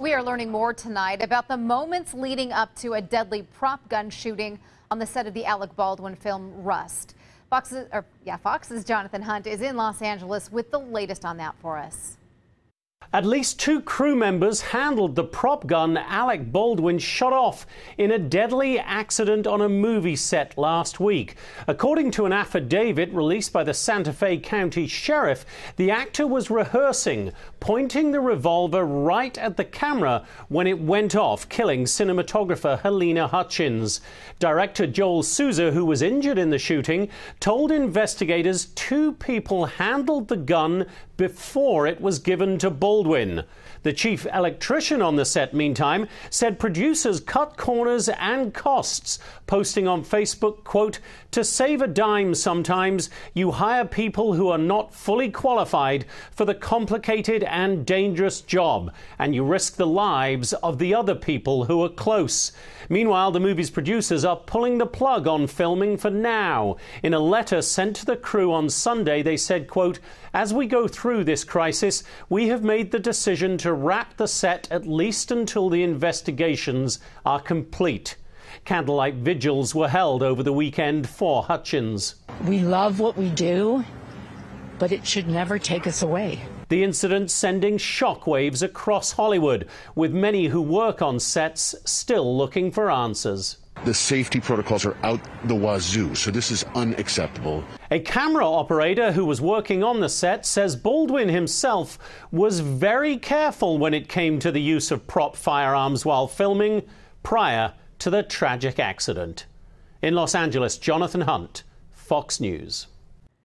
We are learning more tonight about the moments leading up to a deadly prop gun shooting on the set of the Alec Baldwin film Rust. Fox's, or, yeah, Fox's Jonathan Hunt is in Los Angeles with the latest on that for us. At least two crew members handled the prop gun Alec Baldwin shot off in a deadly accident on a movie set last week. According to an affidavit released by the Santa Fe County Sheriff, the actor was rehearsing, pointing the revolver right at the camera when it went off, killing cinematographer Halyna Hutchins. Director Joel Souza, who was injured in the shooting, told investigators two people handled the gun before it was given to Baldwin. The chief electrician on the set, meantime, said producers cut corners and costs, posting on Facebook, quote, to save a dime sometimes, you hire people who are not fully qualified for the complicated and dangerous job, and you risk the lives of the other people who are close. Meanwhile, the movie's producers are pulling the plug on filming for now. In a letter sent to the crew on Sunday, they said, quote, as we go through this crisis, we have made the decision to wrap the set at least until the investigations are complete. Candlelight vigils were held over the weekend for Hutchins. We love what we do, but it should never take us away. The incident sending shockwaves across Hollywood, with many who work on sets still looking for answers. The safety protocols are out the wazoo, so this is unacceptable. A camera operator who was working on the set says Baldwin himself was very careful when it came to the use of prop firearms while filming prior to the tragic accident. In Los Angeles, Jonathan Hunt, Fox News.